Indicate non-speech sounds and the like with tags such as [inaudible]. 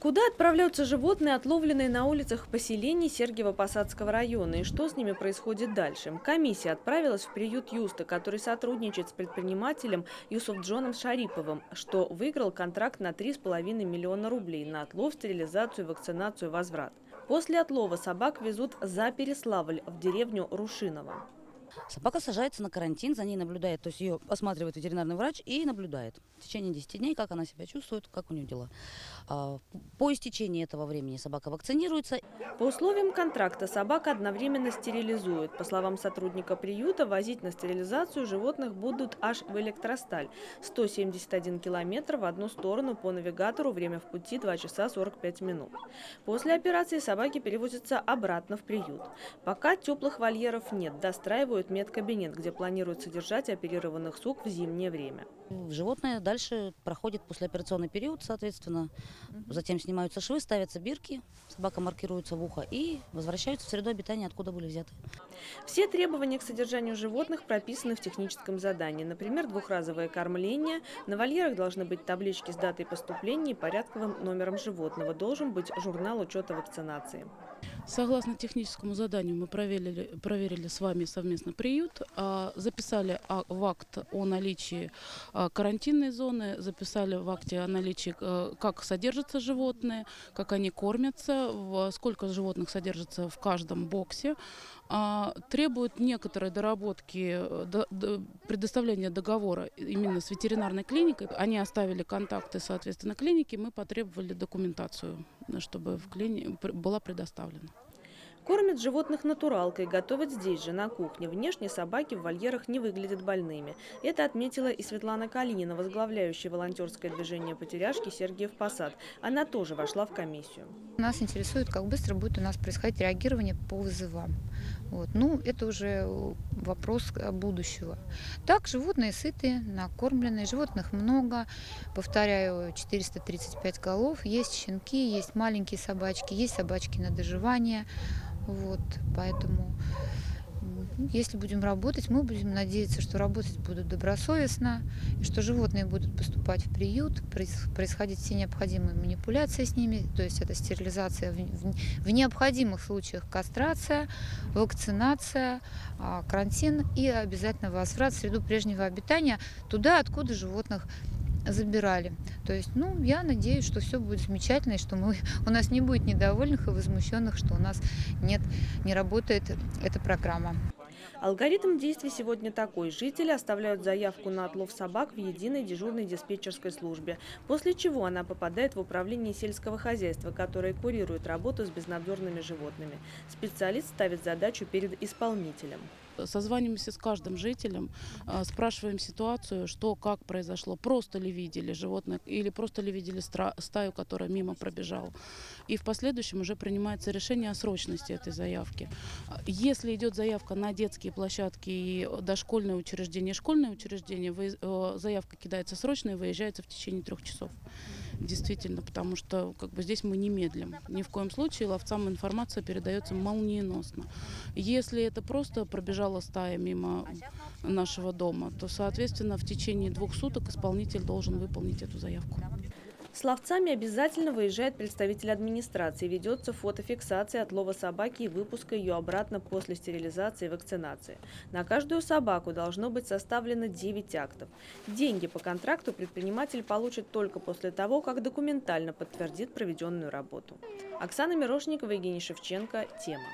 Куда отправляются животные, отловленные на улицах поселений Сергиево-Посадского района, и что с ними происходит дальше? Комиссия отправилась в приют Юста, который сотрудничает с предпринимателем Юсуфджоном Шариповым, что выиграл контракт на 3,5 миллиона рублей на отлов, стерилизацию, вакцинацию, возврат. После отлова собак везут за Переславль в деревню Рушиново. Собака сажается на карантин, за ней наблюдает, то есть ее осматривает ветеринарный врач и наблюдает в течение 10 дней, как она себя чувствует, как у нее дела. А, по истечении этого времени собака вакцинируется. По условиям контракта собака одновременно стерилизует. По словам сотрудника приюта, возить на стерилизацию животных будут аж в электросталь. 171 километр в одну сторону по навигатору, время в пути 2 часа 45 минут. После операции собаки перевозятся обратно в приют. Пока теплых вольеров нет, достраивают медкабинет, где планируют содержать оперированных сук в зимнее время. Животное дальше проходит послеоперационный период, соответственно. Затем снимаются швы, ставятся бирки, собака маркируется в ухо и возвращаются в среду обитания, откуда были взяты. Все требования к содержанию животных прописаны в техническом задании. Например, двухразовое кормление. На вольерах должны быть таблички с датой поступления и порядковым номером животного. Должен быть журнал учета вакцинации. Согласно техническому заданию мы проверили, проверили с вами совместно приют, а, записали в акт о наличии а, карантинной зоны, записали в акте о наличии, э, как содержатся животные, как они кормятся, сколько животных содержится в каждом боксе. А, требуют некоторые доработки э, предоставления договора именно с ветеринарной клиникой. Они оставили контакты, соответственно, клиники, мы потребовали документацию, чтобы в клини... была предоставлена. Кормят животных натуралкой, готовят здесь же, на кухне. Внешне собаки в вольерах не выглядят больными. Это отметила и Светлана Калинина, возглавляющая волонтерское движение «Потеряшки» Сергиев Посад. Она тоже вошла в комиссию. Нас интересует, как быстро будет у нас происходить реагирование по вызовам. Вот. Ну, это уже вопрос будущего. Так, животные сытые, накормленные, животных много. Повторяю, 435 голов. Есть щенки, есть маленькие собачки, есть собачки на доживание. Вот, поэтому если будем работать, мы будем надеяться, что работать будут добросовестно, и что животные будут поступать в приют, происходить все необходимые манипуляции с ними, то есть это стерилизация, в необходимых случаях кастрация, вакцинация, а, карантин и обязательно возврат в среду прежнего обитания, туда, откуда животных забирали. То есть, ну, я надеюсь, что все будет замечательно, и что мы, [laughs] у нас не будет недовольных и возмущенных, что у нас нет, не работает эта программа. Алгоритм действий сегодня такой. Жители оставляют заявку на отлов собак в единой дежурной диспетчерской службе, после чего она попадает в управление сельского хозяйства, которое курирует работу с безнадзорными животными. Специалист ставит задачу перед исполнителем созваниваемся с каждым жителем, а, спрашиваем ситуацию, что, как произошло, просто ли видели животное или просто ли видели стаю, которая мимо пробежала. И в последующем уже принимается решение о срочности этой заявки. Если идет заявка на детские площадки и дошкольные учреждения, школьные учреждения, э, заявка кидается срочно и выезжается в течение трех часов. Действительно, потому что как бы здесь мы не медлим. Ни в коем случае ловцам информация передается молниеносно. Если это просто пробежала стая мимо нашего дома, то, соответственно, в течение двух суток исполнитель должен выполнить эту заявку. С ловцами обязательно выезжает представитель администрации. Ведется фотофиксация отлова собаки и выпуска ее обратно после стерилизации и вакцинации. На каждую собаку должно быть составлено 9 актов. Деньги по контракту предприниматель получит только после того, как документально подтвердит проведенную работу. Оксана Мирошникова, Евгений Шевченко. Тема.